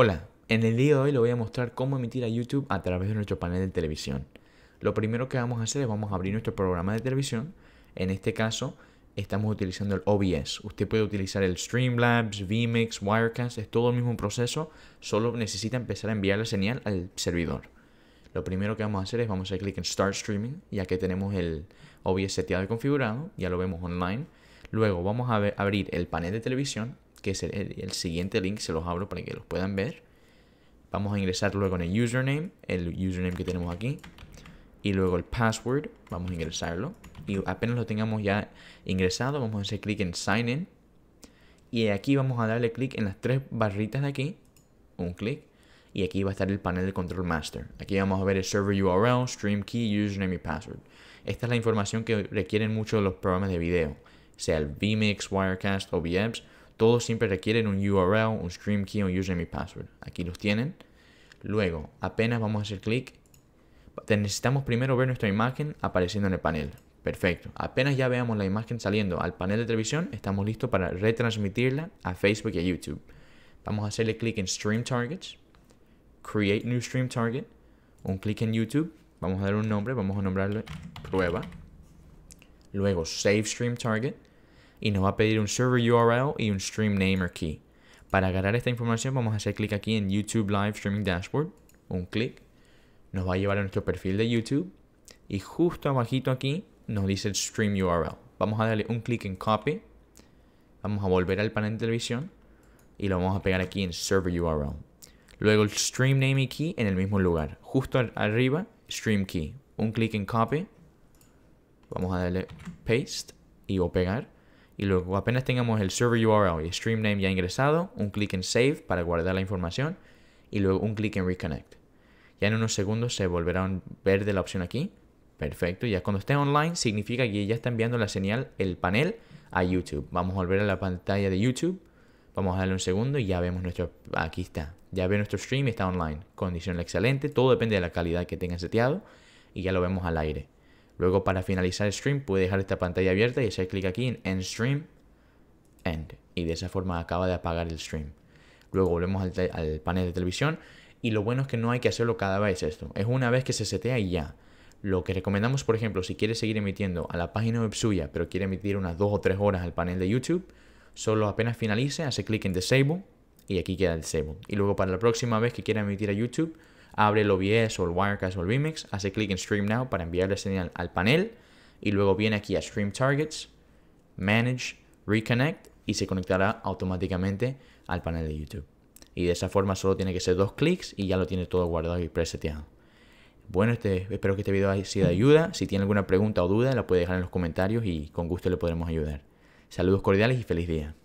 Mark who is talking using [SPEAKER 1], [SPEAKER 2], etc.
[SPEAKER 1] Hola, en el día de hoy le voy a mostrar cómo emitir a YouTube a través de nuestro panel de televisión. Lo primero que vamos a hacer es vamos a abrir nuestro programa de televisión. En este caso estamos utilizando el OBS. Usted puede utilizar el Streamlabs, vMix, Wirecast, es todo el mismo proceso, solo necesita empezar a enviar la señal al servidor. Lo primero que vamos a hacer es vamos a hacer clic en Start Streaming, ya que tenemos el OBS seteado y configurado, ya lo vemos online. Luego vamos a abrir el panel de televisión que es el, siguiente link, se los abro para que los puedan ver. Vamos a ingresar luego en el username, el username que tenemos aquí. Y luego el password, vamos a ingresarlo. Y apenas lo tengamos ya ingresado, vamos a hacer clic en Sign In. Y aquí vamos a darle clic en las tres barritas de aquí. Un clic. Y aquí va a estar el panel de Control Master. Aquí vamos a ver el server URL, stream key, username y password. Esta es la información que requieren muchos de los programas de video. Sea el vMix, Wirecast o VMs todos siempre requieren un URL, un stream key, un username y password. Aquí los tienen. Luego, apenas vamos a hacer clic, necesitamos primero ver nuestra imagen apareciendo en el panel. Perfecto. Apenas ya veamos la imagen saliendo al panel de televisión, estamos listos para retransmitirla a Facebook y a YouTube. Vamos a hacerle clic en Stream Targets, Create New Stream Target, un clic en YouTube, vamos a dar un nombre, vamos a nombrarle prueba. Luego Save Stream Target y nos va a pedir un server URL y un stream name or key. Para agarrar esta información vamos a hacer clic aquí en YouTube Live Streaming Dashboard, un clic, nos va a llevar a nuestro perfil de YouTube. Y justo abajito aquí nos dice el stream URL. Vamos a darle un clic en copy, vamos a volver al panel de televisión y lo vamos a pegar aquí en server URL. Luego el stream name y key en el mismo lugar, justo arriba stream key, un clic en copy, vamos a darle paste y o pegar y luego apenas tengamos el server URL y stream name ya ingresado, un clic en Save para guardar la información y luego un clic en Reconnect. Ya en unos segundos se volverá a ver de la opción aquí. Perfecto, ya cuando esté online significa que ya está enviando la señal, el panel, a YouTube. Vamos a volver a la pantalla de YouTube. Vamos a darle un segundo y ya vemos nuestro... Aquí está. Ya ve nuestro stream y está online. Condición excelente. Todo depende de la calidad que tenga seteado. Y ya lo vemos al aire. Luego para finalizar el stream puede dejar esta pantalla abierta y hacer clic aquí en End Stream, End. Y de esa forma acaba de apagar el stream. Luego volvemos al, panel de televisión y lo bueno es que no hay que hacerlo cada vez esto. Es una vez que se setea y ya. Lo que recomendamos, por ejemplo, si quiere seguir emitiendo a la página web suya, pero quiere emitir unas dos o tres horas al panel de YouTube, solo apenas finalice, hace clic en Disable y aquí queda Disable. Y luego para la próxima vez que quiera emitir a YouTube, abre el OBS o el Wirecast o el Remix, hace clic en Stream Now para enviar la señal al panel y luego viene aquí a Stream Targets, Manage, Reconnect y se conectará automáticamente al panel de YouTube. Y de esa forma solo tiene que ser dos clics y ya lo tiene todo guardado y preseteado. Bueno, este, espero que este video haya sido de ayuda. Si tiene alguna pregunta o duda, la puede dejar en los comentarios y con gusto le podremos ayudar. Saludos cordiales y feliz día.